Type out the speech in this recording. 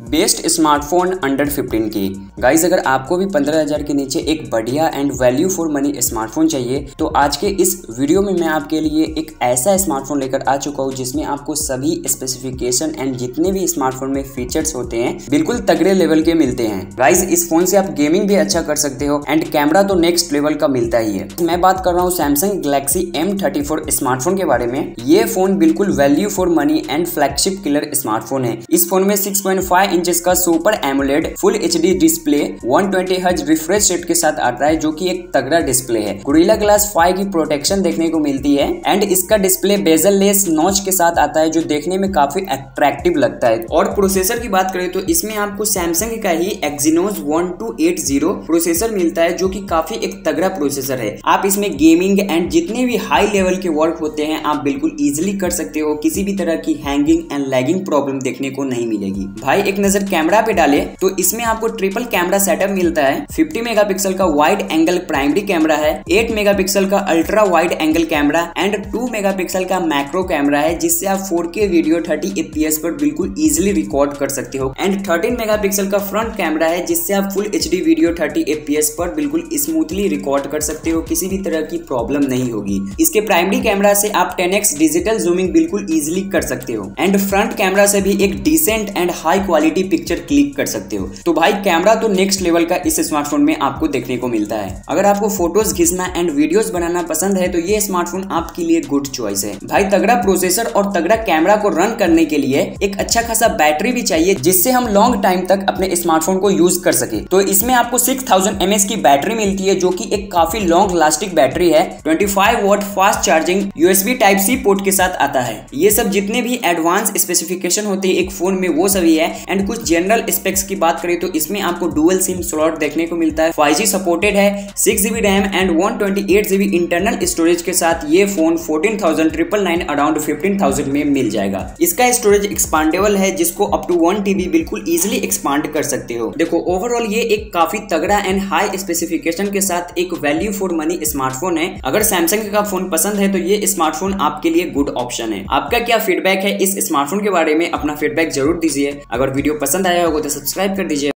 Best smartphone under 15 की। Guys अगर आपको भी 15000 के नीचे एक बढ़िया and value for money smartphone चाहिए तो आज के इस वीडियो में मैं आपके लिए एक ऐसा स्मार्टफ़ोन लेकर आ चुका हूँ जिसमें आपको सभी स्पेसिफिकेशन एंड जितने भी स्मार्टफ़ोन में फीचर्स होते हैं, बिल्कुल तगड़े लेवल के मिलते हैं। गाइज़ इस फ़ोन से आप गेमिंग भी अच्छा कर सकते हो एंड कैमरा तो नेक्स्ट लेवल का मिलता ही है। मैं बात कर रहा हूँ सैमसंग गैलेक्सी एम स्मार्टफ़ोन के बारे में। ये फ़ोन बिल्कुल value for money and flagship killer smartphone है। इस फ़ोन में सिक्स इंचेस का super AMOLED full HD display 120 twenty हज रिफ्रेश रेट के साथ आता है, जो कि एक तगड़ा डिस्प्ले है। गुरिल्ला ग्लास 5 की प्रोटेक्शन देखने को मिलती है एंड इसका डिस्प्ले बेजल लेस नॉच के साथ आता है, जो देखने में काफ़ी अट्रैक्टिव लगता है। और प्रोसेसर की बात करें तो इसमें आपको सैमसंग का ही एक्जीनोस 1280 प्रोसेसर मिलता है, जो कि काफ़ी एक तगड़ा प्रोसेसर है। आप इसमें गेमिंग एंड जितने भी हाई लेवल के वर्क होते हैं, आप बिल्कुल इजिली कर सकते हो, किसी भी तरह की हैंगिंग एंड लैगिंग प्रॉब्लम देखने को नहीं मिलेगी। भाई, एक नज़र कैमरा पे डाले तो इसमें आपको ट्रिपल कैमरा सेटअप मिलता है। 50 मेगापिक्सल का वाइड एंगल प्राइमरी कैमरा है 8 मेगापिक्सल का ultra wide angle camera, and 2 megapixel का मैक्रो कैमरा है, जिससे आप 4K वीडियो 30 एफपीएस पर बिल्कुल इजिली रिकॉर्ड कर सकते हो। एंड 13 मेगापिक्सल का फ्रंट कैमरा है, जिससे आप फुल एच वीडियो 30 एफपीएस पर बिल्कुल स्मूथली रिकॉर्ड कर सकते हो, किसी भी तरह की प्रॉब्लम नहीं होगी। इसके प्राइमरी कैमरा से आप 10x डिजिटल जूमिंग बिल्कुल इजिली कर सकते हो। एंड फ्रंट कैमरा से भी एक decent and high quality quality picture click कर सकते हो। तो भाई कैमरा तो नेक्स्ट लेवल का इस स्मार्टफ़ोन में आपको देखने को मिलता है। अगर आपको फ़ोटोज़ घिसना एंड वीडियोस बनाना पसंद है तो ये स्मार्टफ़ोन आपके लिए गुड चॉइस है। भाई, तगड़ा प्रोसेसर और तगड़ा कैमरा को रन करने के लिए एक अच्छा खासा बैटरी भी चाहिए, जिससे हम लॉन्ग टाइम तक अपने स्मार्टफ़ोन को यूज़ कर सके। तो इसमें आपको सिक्स थाउज़ेंड की बैटरी मिलती है, जो की एक काफ़ी लॉन्ग लास्टिक बैटरी है। Twenty five fast charging USB type C port के साथ आता है। ये सब जितने भी एडवांस स्पेसिफिकेशन होते हैं एक फ़ोन में, वो सभी है। एंड कुछ जनरल स्पेक्स की बात करें तो इसमें आपको डुअल सिम स्लॉट देखने को मिलता है। फाइव सपोर्टेड है six GB RAM and one twenty GB internal storage के साथ ये फ़ोन फोर्टीन अराउंड फिफ्टीन में मिल जाएगा। इसका स्टोरेज एक्सपांडेबल है, जिसको अप टू वन टीबी बिल्कुल इजिली एक्सपांड कर सकते हो। देखो ओवरऑल ये एक काफ़ी तगड़ा एंड हाई स्पेसिफिकेशन के साथ एक वैल्यू फॉर मनी स्मार्टफ़ोन है। अगर सैमसंग का फ़ोन पसंद है तो ये स्मार्टफ़ोन आपके लिए गुड ऑप्शन है। आपका क्या फीडबैक है इस स्मार्टफ़ोन के बारे में, अपना फीडबैक ज़रूर दीजिए। अगर वीडियो पसंद आया होगा तो सब्सक्राइब कर दीजिए।